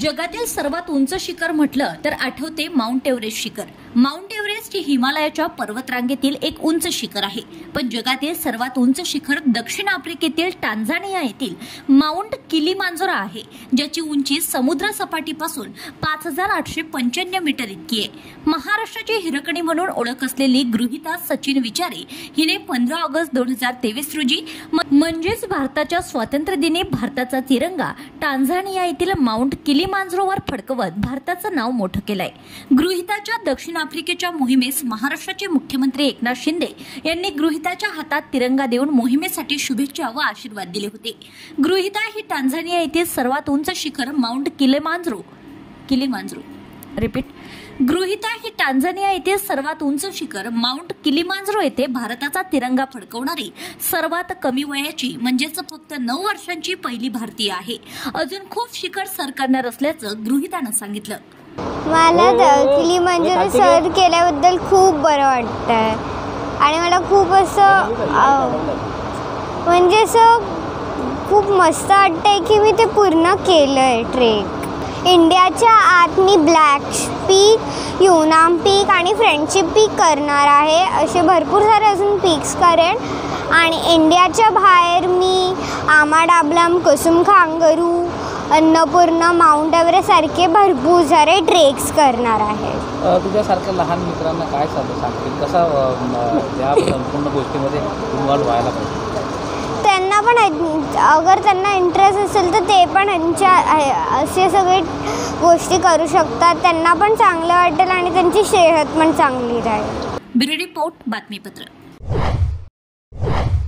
जगातील सर्वात उंच शिखर म्हटलं तर आठवते माउंट एव्हरेस्ट शिखर. माउंट एव्हरेस्ट ही हिमालयाच्या पर्वतरांगेतील एक उंच शिखर आहे. पण जगातील सर्वात उंच शिखर दक्षिण आफ्रिकेतील टांझानिया येथील माउंट किलीमांजोरा आहे ज्याची उंची समुद्र सपाटीपासून पाच हजार आठशे पंच्याण्णव मीटर इतकी आहे. महाराष्ट्राची हिरकणी म्हणून ओळख असलेली गृहिता सचिन विचारे हिने पंधरा ऑगस्ट दोन हजार तेवीस रोजी म- म्हणजेच भारताच्या स्वातंत्र्य दिनी भारताचा तिरंगा टांझानिया येथील माउंट मांजरोवर फडकवत भारताचं नाव मोठं केलंय. गृहिताच्या दक्षिण आफ्रिकेच्या मोहिमेस महाराष्ट्राचे मुख्यमंत्री एकनाथ शिंदे यांनी गृहिताच्या हातात तिरंगा देऊन मोहिमेसाठी शुभेच्छा व आशीर्वाद दिले होते. गृहिता ही टांझानिया येथील सर्वात उंच शिखर माउंट किलेमांजरो किलीमांजरो. रिपीट गृहिता ही टांझानिया येथे सर्वात उंच शिखर माउंट किलिमांजरो येथे भारताचा तिरंगा फडकवणारी सर्वात कमी वयाची म्हणजेच फक्त नऊ वर्षांची पहिली भारतीय आहे. अजून खूप शिखर सर करणार असल्याचं गृहितानं सांगितलं. मला दळकिली मंजुरी सर केल्याबद्दल खूप बरं वाटतं आहे आणि मला खूप असं म्हणजे असं खूप मस्त वाटतं आहे की मी ते पूर्ण केलं आहे ट्रेक. इंडियाच्या आत मी ब्लॅक पीक युनाम पीक आणि फ्रेंडशिप पीक करणार आहे. असे भरपूर सारे अजून पीक्स करेन. आणि इंडियाच्या बाहेर मी आमाडाबलाम कुसुम खांगरू अन्नपूर्णा माउंट एव्हरेस्ट सारखे भरपूर सारे ट्रेक्स करणार आहे. अ, तुझ्यासारख्या लहान मित्रांना काय सांगू सांगतील कसा अ, म, या संपूर्ण गोष्टीमध्ये इन्व्हॉल्व व्हायला पाहिजे? पण आहेत. अगर त्यांना इंटरेस्ट असेल तर ते पण यांच्या असे सगळे गोष्टी करू शकतात. त्यांना पण चांगलं वाटेल आणि त्यांची सेहत पण चांगली राहील. ब्युरो रिपोर्ट बातमीपत्र.